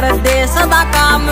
कर दे सदा काम